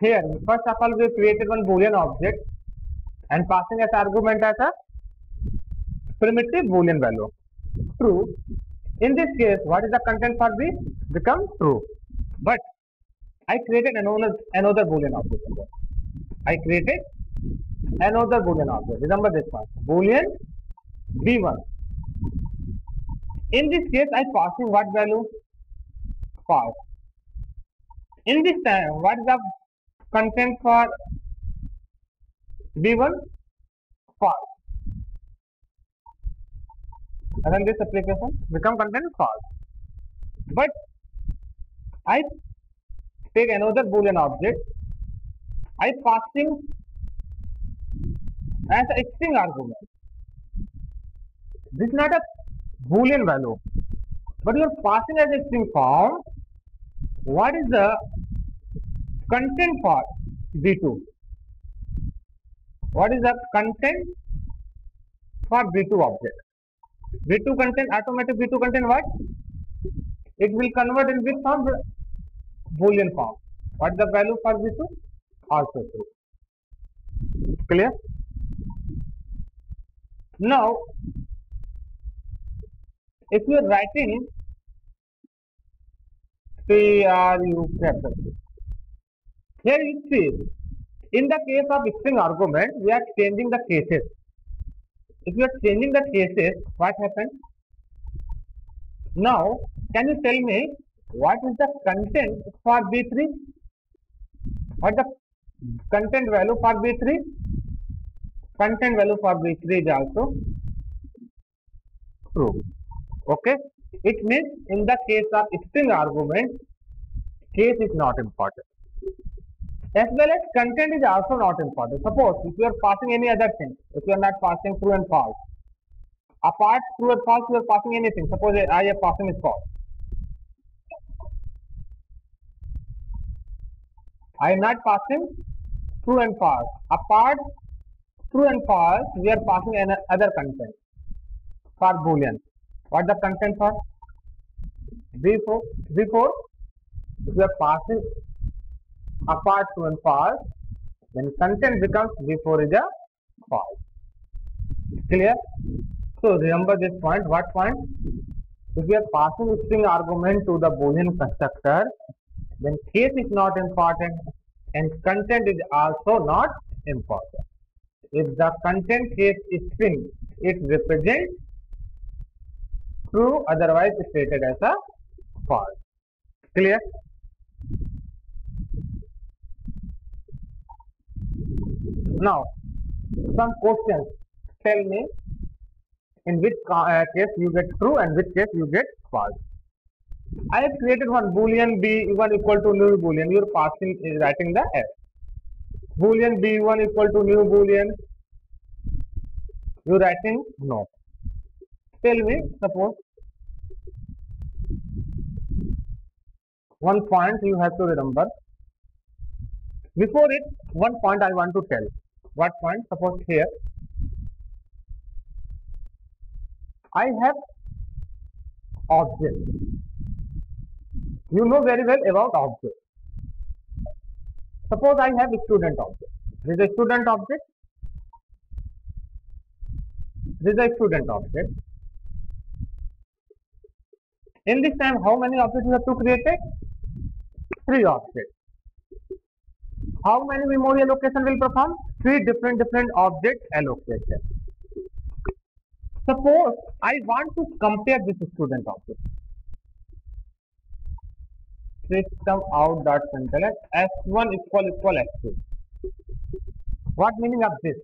Here, first of all, we created one Boolean object and passing as argument as a primitive Boolean value. True. In this case, what is the content for B? Become true. But I created another, another Boolean object. I created another Boolean object. Remember this one. Boolean B1. In this case, I passing what value? False. In this time, what is the content for B1? False. And then this application become content false. But I take another boolean object, I passing as a string argument. This is not a boolean value, but you are passing as a string form. What is the content for B2? What is the content for B2 object? B2 content, automatic B2 content what? It will convert in which form? Boolean form. What is the value for B2? Also true. Clear? Now, if you are writing TRUE capital, here you see, in the case of string argument, we are changing the cases. If you are changing the cases, what happens? Now, can you tell me what is the content for B3? What the content value for B3? Content value for B3 is also true. Okay. It means in the case of string argument, case is not important. As well as content is also not important. Suppose if you are passing any other thing, if you are not passing true and false, apart true and false, you are passing anything. Suppose I am passing is false. I am not passing true and false. Apart true and false, we are passing another content for boolean. What the content for? B4, B4 we are passing apart and false, then content becomes B4 is a false. Clear? So remember this point. What point? If we are passing string argument to the boolean constructor, then case is not important and content is also not important. If the content case is string, it represents true, otherwise stated as a false. Clear? Now, some questions. Tell me in which uh, case you get true and which case you get false. I have created one boolean b1 equal to new boolean. You are passing is writing the s. Boolean b1 equal to new boolean. You are writing no. Tell me, suppose one point you have to remember. Before it, one point I want to tell. What point? Suppose here I have object. You know very well about object. Suppose I have student object. This is a student object. This is a student object. In this time, how many objects you have to create? Three objects. How many memory allocation will perform? Three different different object allocation. Suppose I want to compare this student object. System out dot println s1 equal equal s2. What meaning of this?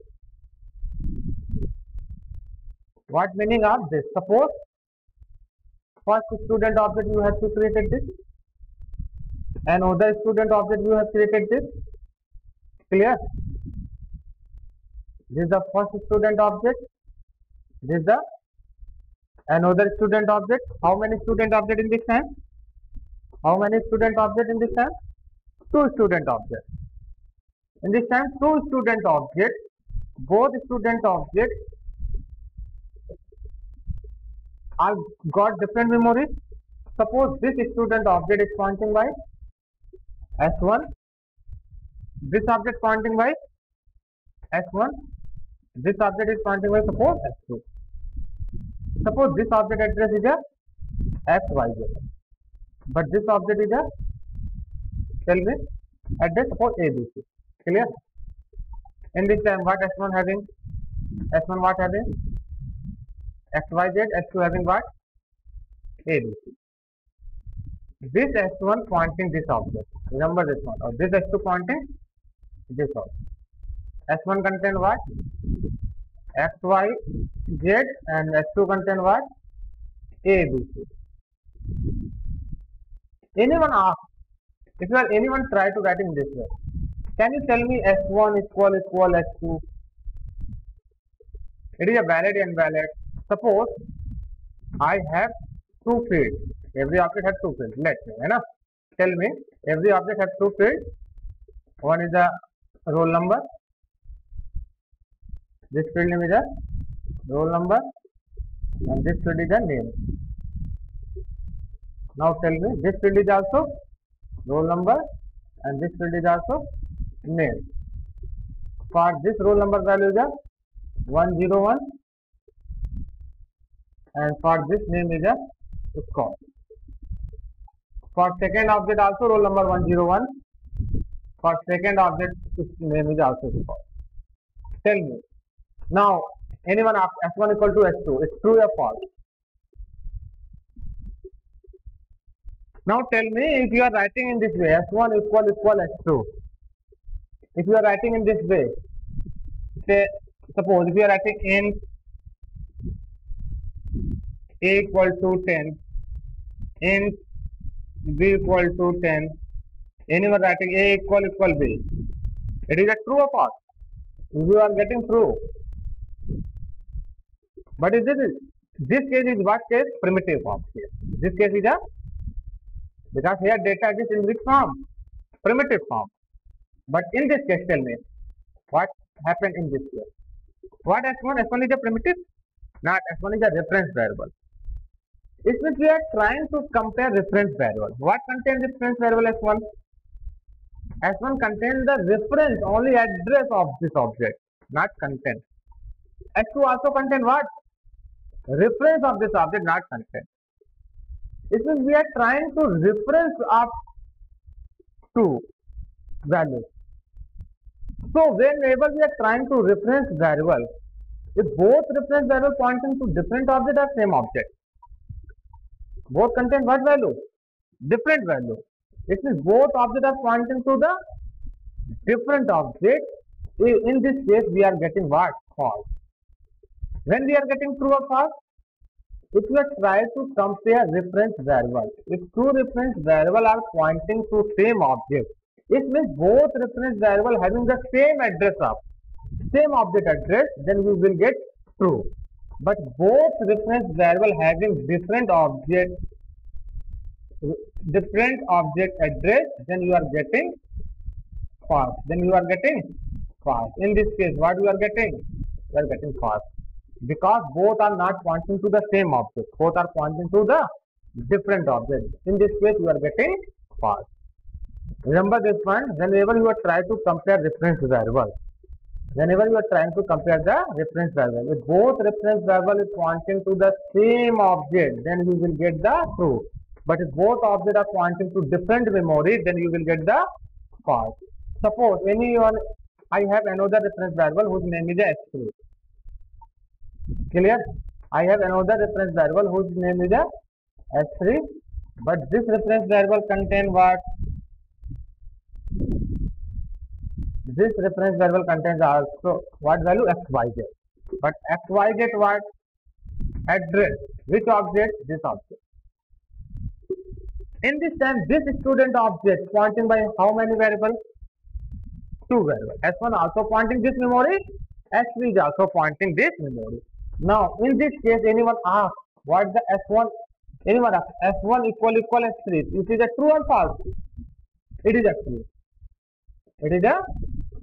What meaning of this? Suppose first student object you have to created this, another student object you have created this. Clear? This is the first student object. This is the another student object. How many student object in this time? How many student object in this time? Two student object. In this time, two student object. Both student objects are got different memories. Suppose this student object is pointing by S1 this object pointing by s1 this object is pointing by suppose s2 suppose this object address is a xyz but this object is a tell me address suppose abc clear in this time what s1 having s1 what having xyz s2 having what abc this s1 pointing this object remember this one or this s2 pointing this object s1 contain what x y z and s2 contain what a b c anyone ask if you are anyone try to write in this way can you tell me s1 equal equal s2 it is a valid and invalid suppose i have two fields every object has two fields let me है tell me every object has two fields one is the roll number this field name is a roll number and this field is a name now tell me this field is also roll number and this field is also name for this roll number value is a 101 and for this name is a score For second object also roll number 101. For second object its name is also default. Tell me. Now anyone asks S1 equal to S2. It's true or false? Now tell me if you are writing in this way S1 equal equal S2. If you are writing in this way, say suppose if you are writing in A equal to 10, in b equal to 10 anyone writing a equal equal b it is a true or false you are getting true but is this this case is what case primitive form here this case is a because here data is in which form primitive form but in this case tell me what happened in this case what s1 s1 is a primitive not s1 is a reference variable it means we are trying to compare reference variable. What contains reference variable S1? S1 contains the reference, only address of this object, not content. S2 also contains what? Reference of this object, not content. It means we are trying to reference up to values. So whenever we are trying to reference variable, if both reference variable pointing to different object or same object, both contain what value? Different value. It means both objects are pointing to the different object. In this case, we are getting what? False. When we are getting true or false? If we try to compare reference variable, if two reference variable are pointing to same object, it means both reference variable having the same address of same object address, then we will get true. But both reference variable having different object different object address then you are getting false. Then you are getting false. In this case what you are getting? You are getting false because both are not pointing to the same object. Both are pointing to the different object. In this case you are getting false. Remember this one whenever you are trying to compare reference variable whenever you are trying to compare the reference variable if both reference variable is pointing to the same object then you will get the true but if both objects are pointing to different memory then you will get the false. Suppose anyone i have another reference variable whose name is s3 clear? I have another reference variable whose name is s3 but this reference variable contain what? This reference variable contains also what value? Xyz but xyz what? Address. Which object? This object. In this time this student object pointing by how many variables? Two variables. S1 also pointing this memory. S3 is also pointing this memory now in this case anyone asks what the s1 anyone asks s1 equal equal s3 it is a true or false it is a true it is a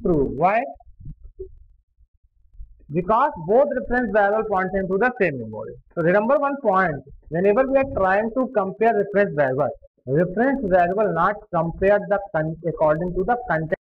true. Why? Because both reference variable points into the same memory. So remember one point. Whenever we are trying to compare reference variable, reference variable not compare the according to the content